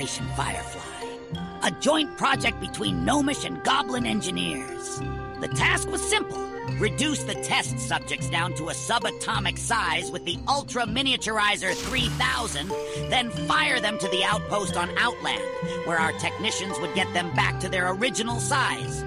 Operation Firefly, a joint project between Gnomish and Goblin engineers. The task was simple reduce the test subjects down to a subatomic size with the Ultra Miniaturizer 3000, then fire them to the outpost on Outland, where our technicians would get them back to their original size.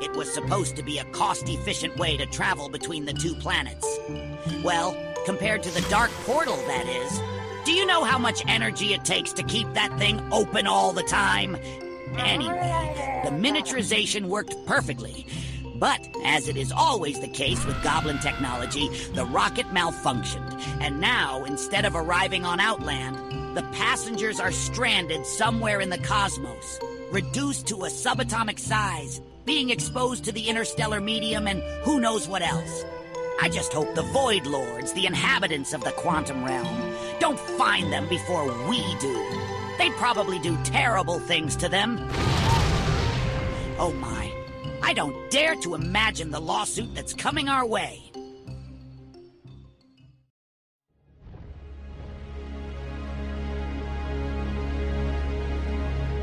It was supposed to be a cost efficient way to travel between the two planets. Well, compared to the Dark Portal, that is. Do you know how much energy it takes to keep that thing open all the time? Anyway, the miniaturization worked perfectly. But, as it is always the case with Goblin technology, the rocket malfunctioned. And now, instead of arriving on Outland, the passengers are stranded somewhere in the cosmos, reduced to a subatomic size, being exposed to the interstellar medium, and who knows what else. I just hope the Void Lords, the inhabitants of the quantum realm, don't find them before we do. They'd probably do terrible things to them. Oh my. I don't dare to imagine the lawsuit that's coming our way.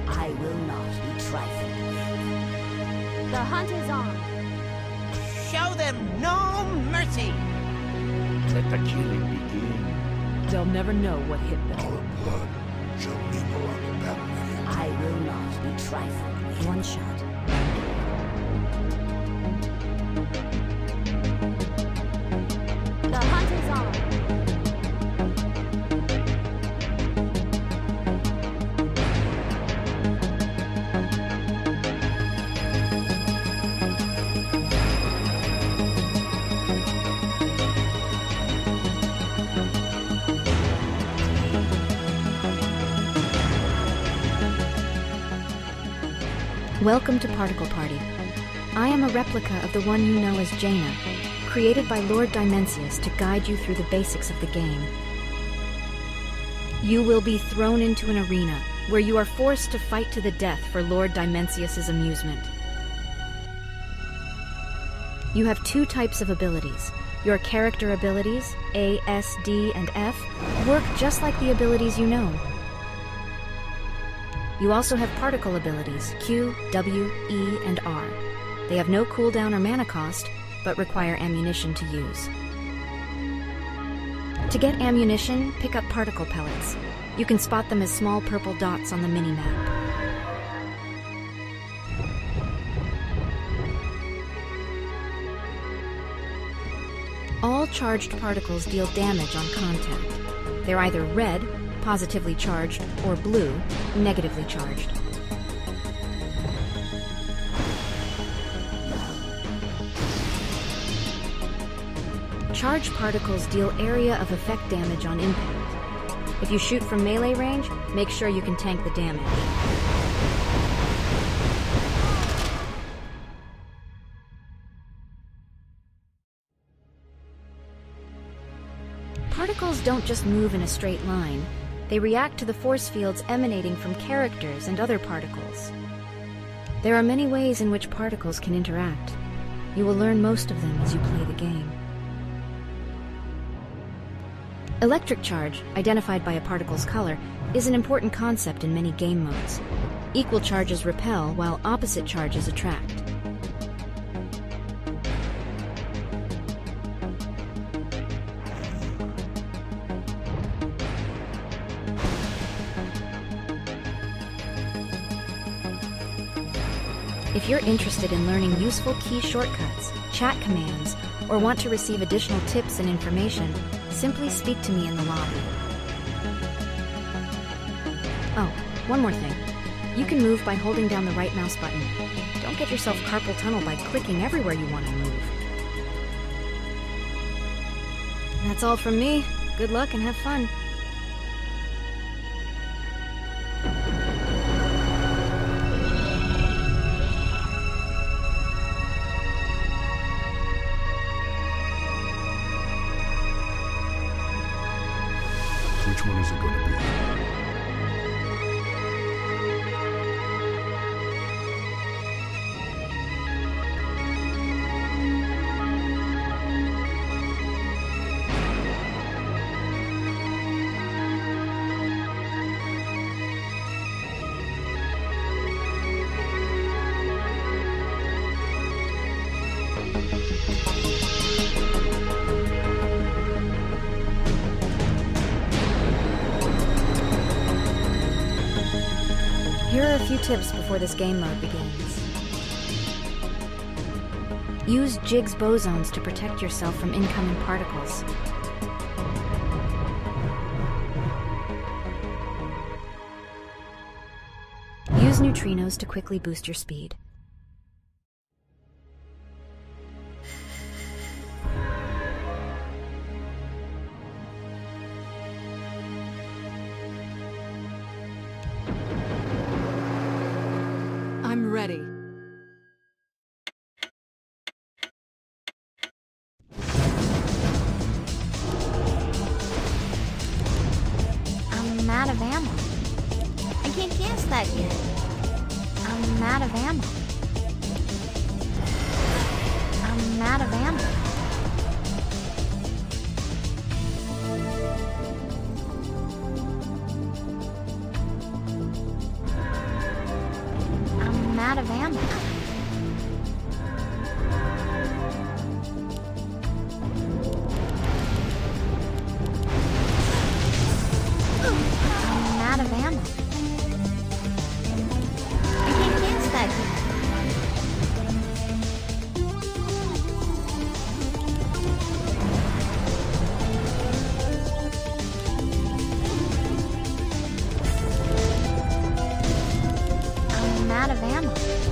I will not be trifled with. The hunt is on. Show them no mercy! Let the killing begin. They'll never know what hit them. Our blood shall mingle on the battlefield. I will not be trifled with. One shot. Welcome to Particle Party. I am a replica of the one you know as Jaina, created by Lord Dimensius to guide you through the basics of the game. You will be thrown into an arena where you are forced to fight to the death for Lord Dimensius's amusement. You have two types of abilities. Your character abilities, A, S, D, and F, work just like the abilities you know. You also have particle abilities Q, W, E, and R. They have no cooldown or mana cost, but require ammunition to use. To get ammunition, pick up particle pellets. You can spot them as small purple dots on the minimap. All charged particles deal damage on contact. They're either red, positively charged, or blue, negatively charged. Charged particles deal area of effect damage on impact. If you shoot from melee range, make sure you can tank the damage. Particles don't just move in a straight line. They react to the force fields emanating from characters and other particles. There are many ways in which particles can interact. You will learn most of them as you play the game. Electric charge, identified by a particle's color, is an important concept in many game modes. Equal charges repel, while opposite charges attract. If you're interested in learning useful key shortcuts, chat commands, or want to receive additional tips and information, simply speak to me in the lobby. Oh, one more thing. You can move by holding down the right mouse button. Don't get yourself carpal tunnel by clicking everywhere you want to move. That's all from me. Good luck and have fun. Tips before this game mode begins. Use Higgs bosons to protect yourself from incoming particles. Use neutrinos to quickly boost your speed. Ammo. I can't cast that yet. I'm out of ammo. I'm out of ammo. I'm out of ammo. out of ammo.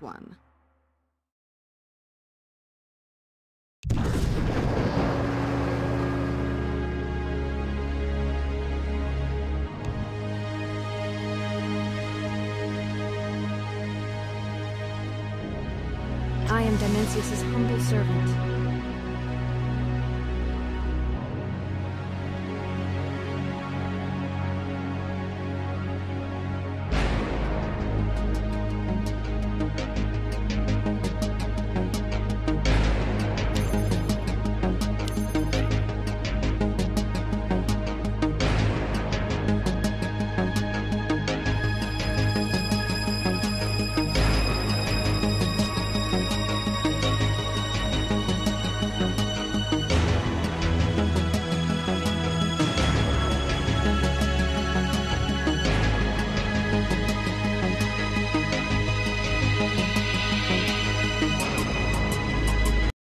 One. I am Dimensius's humble servant.